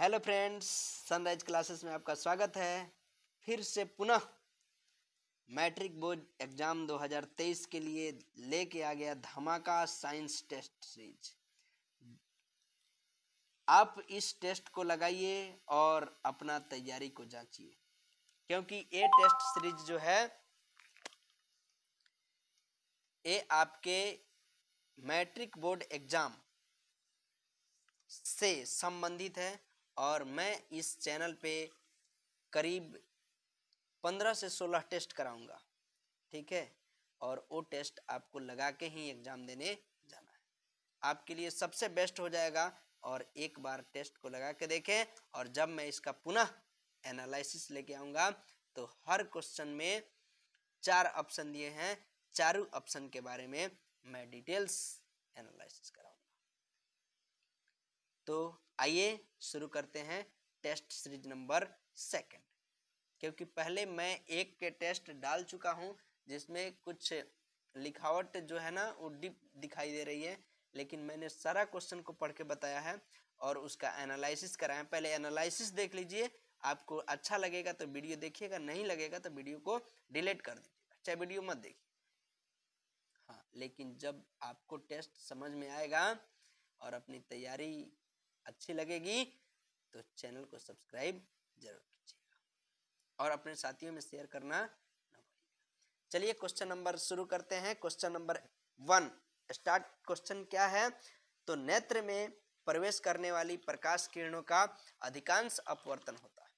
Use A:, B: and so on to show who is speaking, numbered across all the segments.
A: Hello friends sunrise classes में आपका स्वागत है। फिर से पुनः मैट्रिक बोर्ड एग्ज़ाम 2023 के लिए लेके आ गया धमाका साइंस टेस्ट सीरीज़। आप इस टेस्ट को लगाइए और अपना तैयारी को जांचिए, क्योंकि ये टेस्ट सीरीज़ जो है, ये आपके मैट्रिक बोर्ड एग्ज़ाम से संबंधित है। और मैं इस चैनल पे करीब पंद्रह से सोलह टेस्ट कराऊँगा, ठीक है? और वो टेस्ट आपको लगा के ही एग्ज़ाम देने जाना है। आपके लिए सबसे बेस्ट हो जाएगा और एक बार टेस्ट को लगा के देखें और जब मैं इसका पुनः एनालिसिस लेके आऊँगा तो हर क्वेश्चन में चार ऑप्शन दिए हैं। चारों ऑप्शन के बारे में मैं डिटेल्स एनालिसिस कराऊँगा। तो आइए शुरू करते हैं टेस्ट सीरीज़ नंबर सेकंड। क्योंकि पहले मैं एक के टेस्ट डाल चुका हूँ, जिसमें कुछ लिखावट जो है ना, वो डिप दिखाई दे रही है। लेकिन मैंने सारा क्वेश्चन को पढ़ के बताया है और उसका एनालिसिस कराया पहले एनालिसिस देख लीजिए, आपको अच्छा लगेगा तो वीडियो देखिएगा, नहीं लगेगा तो वीडियो को डिलीट कर दीजिएगा। चाहे वीडियो मत देखिए। हाँ लेकिन जब आपको टेस्ट समझ में आएगा और अपनी तैयारी अच्छी लगेगी तो चैनल को सब्सक्राइब ज़रूर कीजिएगा। और अपने साथियों में शेयर करना ना भूलिएगा। चलिए क्वेश्चन नंबर शुरू करते हैं। Question number one, start question क्या है? तो नेत्र में प्रवेश करने वाली प्रकाश किरणों का अधिकांश अपवर्तन होता है।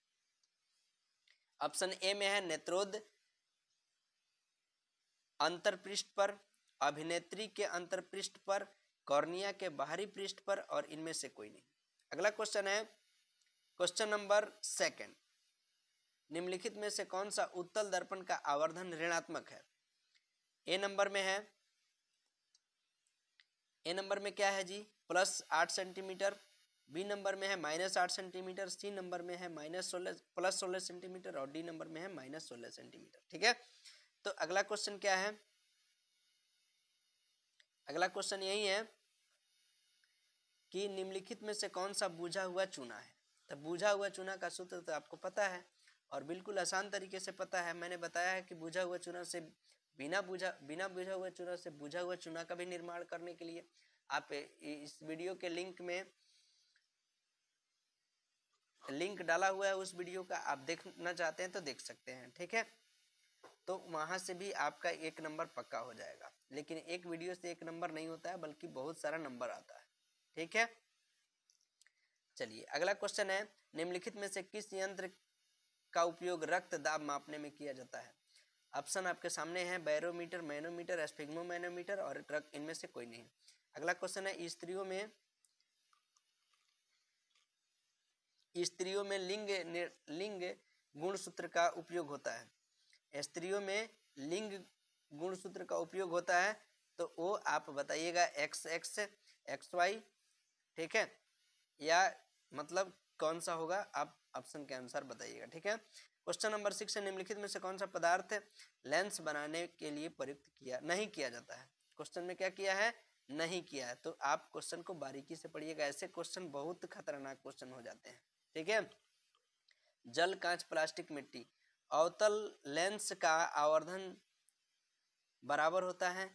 A: ऑप्शन ए में है नेत्रोद, अंतरपृष्ठ पर, अभिनेत्री के अंतरपृष्ठ पर कॉर्निया के बाहरी पृष्ठ पर और इनमें से कोई नहीं। अगला क्वेश्चन है क्वेश्चन नंबर सेकंड निम्नलिखित में से कौन सा उत्तल दर्पण का आवर्धन ऋणात्मक है? ए नंबर में है। ए नंबर में क्या है जी? प्लस आठ सेंटीमीटर बी नंबर में है माइनस आठ सेंटीमीटर सी नंबर में है माइनस सोलह प्लस सोलह सेंटीमीटर और डी नंबर में है माइनस सोलह सेंटीमीटर ठीक है? तो अगला क्वेश्चन क्या है? अगला क्वेश्चन यही है कि निम्नलिखित में से कौन सा बूझा हुआ चूना है? तो बूझा हुआ चूना का सूत्र तो आपको पता है और बिल्कुल आसान तरीके से पता है। मैंने बताया है कि बूझा हुआ चूना से बिना बूझा बिना बूझा हुआ चूना से बूझा हुआ चूना का भी निर्माण करने के लिए आप इस वीडियो के लिंक में, लिंक डाला हुआ है उस वीडियो का, आप देखना चाहते हैं तो देख सकते हैं, ठीक है? तो वहाँ से भी आपका एक नंबर पक्का हो जाएगा। लेकिन एक वीडियो से एक नंबर नहीं होता है, बल्कि बहुत सारा नंबर आता है। ठीक है? चलिए, अगला क्वेश्चन है, निम्नलिखित में से किस यंत्र का उपयोग रक्त दाब मापने में किया जाता है? ऑप्शन आपके सामने है बैरोमीटर मैनोमीटर एस्पिग्मो मैनोमीटर और इनमें से कोई नहीं। अगला क्वेश्चन है, स्त्रियों में स्त्रियों में लिंग लिंग गुणसूत्र का उपयोग होता है। स्त्रियों में लिंग गुणसूत्र का उपयोग होता है तो वो आप बताइएगा एक्स एक्स एक्स वाई ठीक है? या मतलब कौन सा होगा, आप ऑप्शन के अनुसार बताइएगा, ठीक है? क्वेश्चन नंबर सिक्स निम्नलिखित में से कौन सा पदार्थ लेंस बनाने के लिए प्रयुक्त किया, नहीं किया जाता है? क्वेश्चन में क्या किया है? नहीं किया है। तो आप क्वेश्चन को बारीकी से पढ़िएगा, ऐसे क्वेश्चन बहुत खतरनाक क्वेश्चन हो जाते हैं, ठीक है? जल, कांच, प्लास्टिक, मिट्टी। अवतल लेंस का आवर्धन बराबर होता है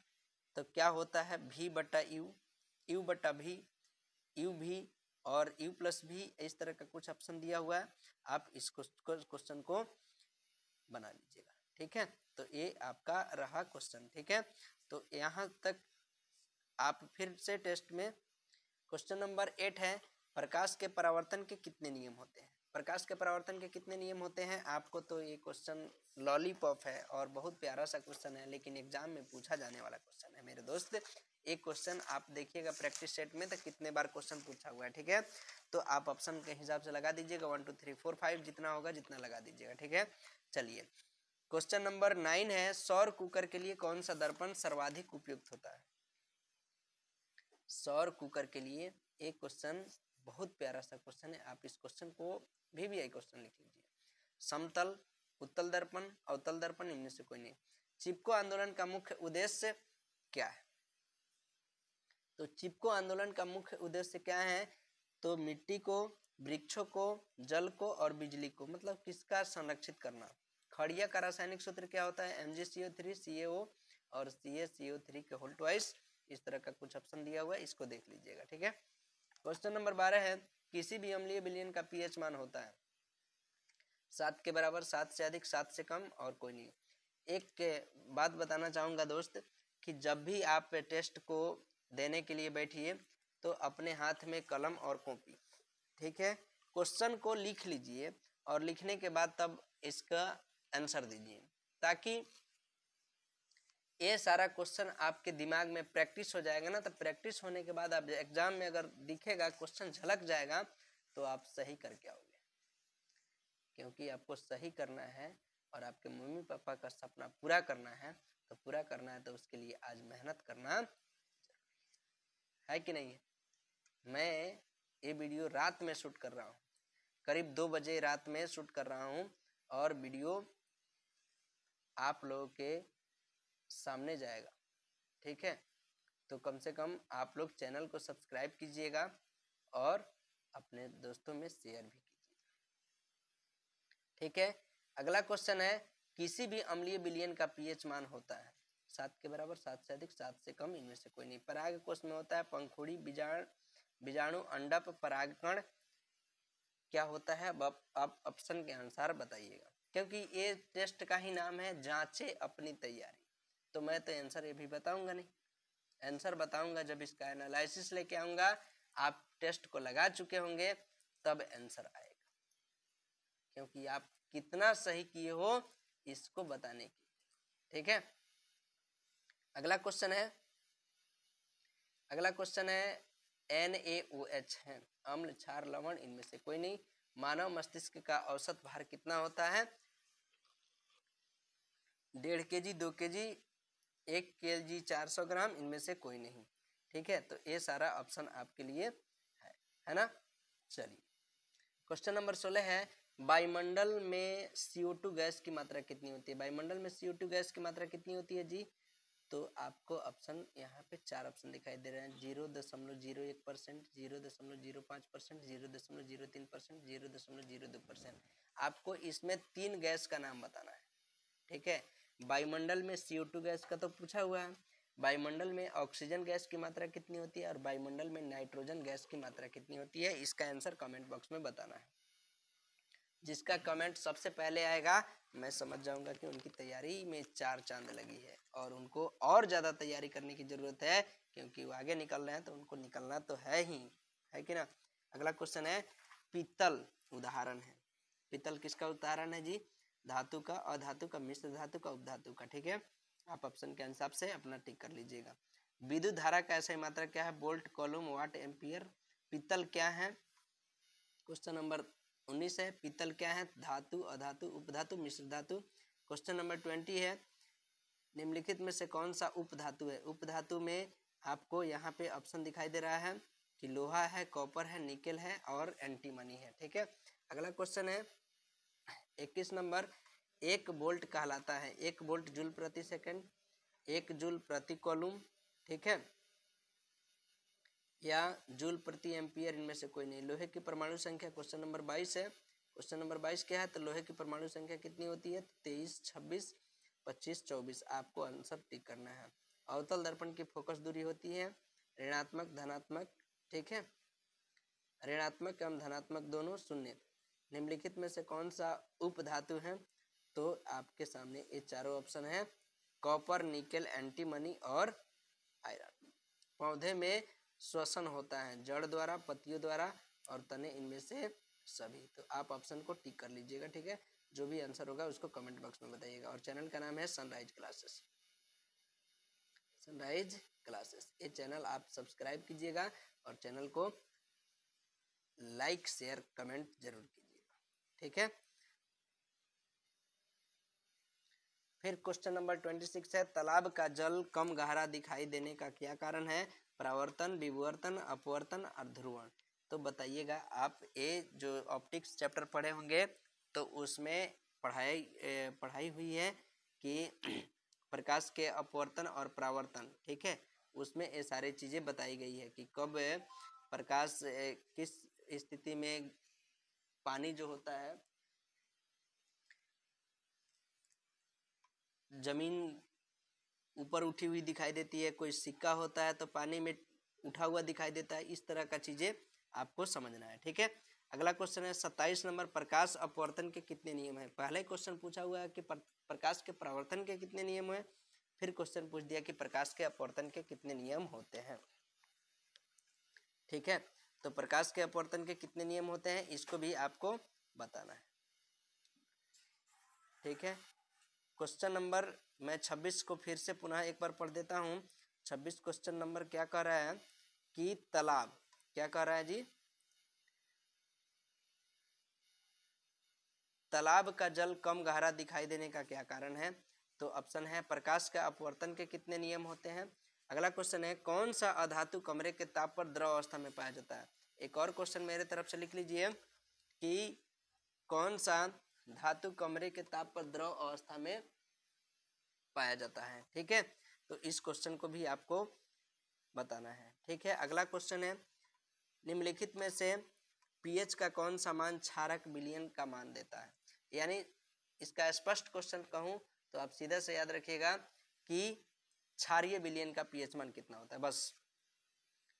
A: तो क्या होता है? भी बटा यू यू बटा भी यू भी और यू प्लस भी, इस तरह का कुछ ऑप्शन दिया हुआ है। आप इस क्वेश्चन को बना लीजिएगा, ठीक है? तो ये आपका रहा क्वेश्चन ठीक है? तो यहाँ तक आप फिर से टेस्ट में क्वेश्चन नंबर एट है, प्रकाश के परावर्तन के कितने नियम होते हैं? प्रकाश के परावर्तन के कितने नियम होते हैं? आपको तो ये क्वेश्चन लॉलीपॉप है और बहुत प्यारा सा क्वेश्चन है, लेकिन एग्ज़ाम में पूछा जाने वाला क्वेश्चन है मेरे दोस्त। एक क्वेश्चन आप देखिएगा प्रैक्टिस सेट में तो कितने बार क्वेश्चन पूछा हुआ है, ठीक है? तो आप ऑप्शन के हिसाब से लगा दीजिएगा one two three four five जितना होगा जितना लगा दीजिएगा, ठीक है? चलिए। क्वेश्चन नंबर नाइन है, सौर कुकर के लिए कौन सा दर्पण सर्वाधिक उपयुक्त होता है? सौर कुकर के लिए एक क्वेश्चन बहुत प्यारा सा क्वेश्चन है। आप इस क्वेश्चन को भी भी आई क्वेश्चन लिख लीजिए। समतल, उत्तल दर्पण, अवतल दर्पण, इनमें से कोई नहीं। चिपको आंदोलन का मुख्य उद्देश्य क्या है? तो चिपको आंदोलन का मुख्य उद्देश्य क्या है? तो मिट्टी को, वृक्षों को, जल को और बिजली को मतलब किसका संरक्षित करना? खड़िया का रासायनिक सूत्र क्या होता है? एम जी सी ओ थ्री सी ओ और C A C O three के होल ट्वाइस इस तरह का कुछ ऑप्शन दिया हुआ है, इसको देख लीजिएगा, ठीक है? क्वेश्चन नंबर बारह है, किसी भी अम्लीय विलियन का पीएच मान होता है? सात के बराबर, सात से अधिक, सात से कम और कोई नहीं। एक के बात बताना चाहूँगा दोस्त कि जब भी आप टेस्ट को देने के लिए बैठिए तो अपने हाथ में कलम और कॉपी, ठीक है? क्वेश्चन को लिख लीजिए और लिखने के बाद तब इसका आंसर दीजिए, ताकि ये सारा क्वेश्चन आपके दिमाग में प्रैक्टिस हो जाएगा ना तो प्रैक्टिस होने के बाद आप एग्ज़ाम में अगर दिखेगा क्वेश्चन झलक जाएगा तो आप सही करके आओगे। क्योंकि आपको सही करना है और आपके मम्मी पापा का सपना पूरा करना है तो पूरा करना है तो उसके लिए आज मेहनत करना है कि नहीं है? मैं ये वीडियो रात में शूट कर रहा हूँ। करीब दो बजे रात में शूट कर रहा हूँ और वीडियो आप लोगों के सामने जाएगा, ठीक है? तो कम से कम आप लोग चैनल को सब्सक्राइब कीजिएगा और अपने दोस्तों में शेयर भी कीजिएगा। ठीक है? अगला क्वेश्चन है, किसी भी अम्लीय बिलियन का पीएच मान होता है? सात के बराबर, सात से अधिक, सात से कम, इनमें से कोई नहीं। पराग कोष में होता है, पंखुड़ी, बीजाण, बीजाणु, अंडप परागकण क्या होता है? आप ऑप्शन के अनुसार बताइएगा, क्योंकि ये टेस्ट का ही नाम है, जांचे अपनी तैयारी। तो मैं तो आंसर ये भी बताऊँगा नहीं। आंसर बताऊँगा, जब इसका एनालिसिस लेके आऊँगा, आप टेस्ट को लगा चुके होंगे, तब आंसर आएगा। क्योंकि आप कितना सही किए हो, इसको बताने की ठीक है? अगला क्वेश्चन है। अगला क्वेश्चन है एन ए ओ एच है। अम्ल, क्षार, लवण, इनमें से कोई नहीं। मानव मस्तिष्क का औसत भार कितना होता है? डेढ़ के जी दो के जी एक के जी चार सौ ग्राम, इनमें से कोई नहीं। ठीक है? तो ये सारा ऑप्शन आपके लिए है है ना? चलिए। क्वेश्चन नंबर सोलह है वायुमंडल में CO2 गैस की मात्रा कितनी होती है? वायुमंडल में CO2 गैस की मात्रा कितनी होती है जी? तो आपको ऑप्शन यहाँ पे चार ऑप्शन दिखाई दे रहे हैं। ज़ीरो दशमलव ज़ीरो एक परसेंट, ज़ीरो दशमलव ज़ीरो पाँच परसेंट, ज़ीरो दशमलव ज़ीरो तीन परसेंट, ज़ीरो दशमलव ज़ीरो दो परसेंट। आपको इसमें तीन गैस का नाम बताना है। ठीक है? वायुमंडल में सी गैस का तो पूछा हुआ है। वायुमंडल में ऑक्सीजन गैस की मात्रा कितनी होती है और वायुमंडल में नाइट्रोजन गैस की मात्रा कितनी होती है, इसका आंसर कमेंट बॉक्स में बताना है। जिसका कमेंट सबसे पहले आएगा, मैं समझ जाऊँगा कि उनकी तैयारी में चार चाँद लगी है और उनको और ज़्यादा तैयारी करने की ज़रूरत है, क्योंकि वो आगे निकल रहे हैं तो उनको निकलना तो है ही, है कि ना? अगला क्वेश्चन है, पीतल उदाहरण है। पीतल किसका उदाहरण है जी? धातु का, अधातु का, मिश्र धातु का, उपधातु का, ठीक है? आप ऑप्शन के हिसाब से अपना टिक कर लीजिएगा। विद्युत धारा का ऐसा मात्रा क्या है? बोल्ट कॉलम वाट एम्पियर पीतल क्या है? क्वेश्चन नंबर उन्नीस है। पीतल क्या है? धातु, अधातु, उपधातु, मिश्र धातु। क्वेश्चन नंबर ट्वेंटी है। निम्नलिखित में से कौन सा उपधातु है? उपधातु में आपको यहाँ पे ऑप्शन दिखाई दे रहा है कि लोहा है कॉपर है निकेल है और एंटीमनी है, ठीक है? अगला क्वेश्चन है इक्कीस नंबर, एक बोल्ट कहलाता है। एक बोल्ट जूल प्रति सेकंड, एक जूल प्रति कॉलम, ठीक है? या जूल प्रति एम्पियर, इनमें से कोई नहीं। लोहे की परमाणु संख्या क्वेश्चन नंबर बाईस है। क्वेश्चन नंबर बाईस क्या है? तो लोहे की परमाणु संख्या कितनी होती है? तेईस, छब्बीस, पच्चीस, चौबीस। आपको आंसर टिक करना है। अवतल दर्पण की फोकस दूरी होती है। ऋणात्मक, धनात्मक, ठीक है? ऋणात्मक एवं धनात्मक दोनों शून्य। निम्नलिखित में से कौन सा उप धातु है? तो आपके सामने ये चारों ऑप्शन है कॉपर निकेल एंटीमनी और आयरन पौधे में श्वसन होता है, जड़ द्वारा, पत्तियों द्वारा और तने इनमें से सभी। तो आप ऑप्शन को टिक कर लीजिएगा, ठीक है? जो भी आंसर होगा उसको कमेंट बॉक्स में बताइएगा। और चैनल का नाम है सनराइज क्लासेस सनराइज क्लासेस ये चैनल आप सब्सक्राइब कीजिएगा और चैनल को लाइक शेयर कमेंट ज़रूर कीजिएगा ठीक है? फिर क्वेश्चन नंबर ट्वेंटी सिक्स है, तालाब का जल कम गहरा दिखाई देने का क्या कारण है? प्रवर्तन, विवर्तन, अपवर्तन और ध्रुवण तो बताइएगा आप ये जो ऑप्टिक्स चैप्टर पढ़े होंगे तो उसमें पढ़ाई पढ़ाई हुई है कि प्रकाश के अपवर्तन और प्रावर्तन, ठीक है? उसमें ये सारी चीज़ें बताई गई है कि कब प्रकाश किस स्थिति में पानी जो होता है, ज़मीन ऊपर उठी हुई दिखाई देती है, कोई सिक्का होता है तो पानी में उठा हुआ दिखाई देता है, इस तरह का चीज़ें आपको समझना है, ठीक है? अगला क्वेश्चन है, सत्ताईस नंबर, प्रकाश अपवर्तन के कितने नियम है? पहले क्वेश्चन पूछा हुआ है कि प्रकाश के प्रवर्तन के कितने नियम है? फिर क्वेश्चन पूछ दिया कि प्रकाश के अपवर्तन के कितने नियम होते हैं, ठीक है? तो प्रकाश के अपवर्तन के कितने नियम होते हैं, इसको भी आपको बताना है। ठीक है? क्वेश्चन नंबर मैं 26 को फिर से पुनः एक बार पढ़ देता हूँ। 26 क्वेश्चन नंबर क्या कह रहा है कि तालाब। क्या कह रहा है जी? तालाब का जल कम गहरा दिखाई देने का क्या कारण है? तो ऑप्शन है, प्रकाश का अपवर्तन के कितने नियम होते हैं? अगला क्वेश्चन है, कौन सा अधातु कमरे के ताप पर द्रव अवस्था में पाया जाता है? एक और क्वेश्चन मेरे तरफ़ से लिख लीजिए कि कौन सा धातु कमरे के ताप पर द्रव अवस्था में पाया जाता है? ठीक है? तो इस क्वेश्चन को भी आपको बताना है। ठीक है? अगला क्वेश्चन है, निम्नलिखित में से पीएच का कौन सा मान क्षारक बिलियन का मान देता है? यानी इसका स्पष्ट क्वेश्चन कहूँ तो आप सीधा से याद रखिएगा कि क्षारीय बिलियन का पीएच मान कितना होता है? बस।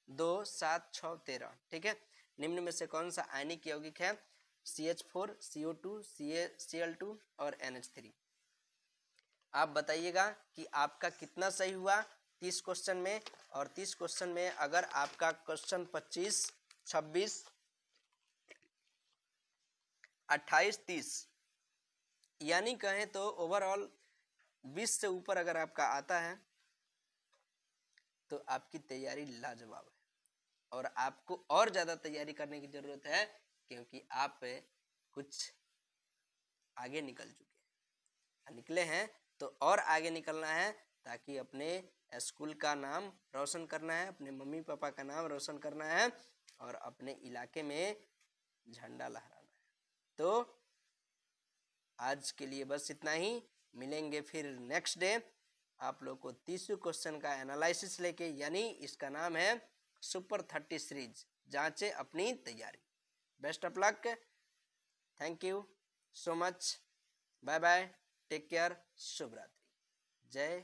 A: दो, सात छ तेरह, ठीक है? निम्न में से कौन सा आयनिक यौगिक है? C H four C O two C A C L two और एन एच थ्री आप बताइएगा कि आपका कितना सही हुआ तीस क्वेश्चन में और तीस क्वेश्चन में अगर आपका क्वेश्चन पच्चीस, छब्बीस, अट्ठाईस, तीस, यानी कहें तो ओवरऑल बीस से ऊपर अगर आपका आता है तो आपकी तैयारी लाजवाब है। और आपको और ज़्यादा तैयारी करने की ज़रूरत है, क्योंकि आप कुछ आगे निकल चुके हैं। निकले हैं तो और आगे निकलना है, ताकि अपने स्कूल का नाम रोशन करना है, अपने मम्मी पापा का नाम रोशन करना है, और अपने इलाके में झंडा लहराना है। तो आज के लिए बस इतना ही। मिलेंगे फिर नेक्स्ट डे आप लोग को तीसरे क्वेश्चन का एनालिसिस लेके, यानी इसका नाम है सुपर थर्टी सीरीज़, जांचे अपनी तैयारी। Best of luck. Thank you so much bye bye take care शुभ रात्रि जय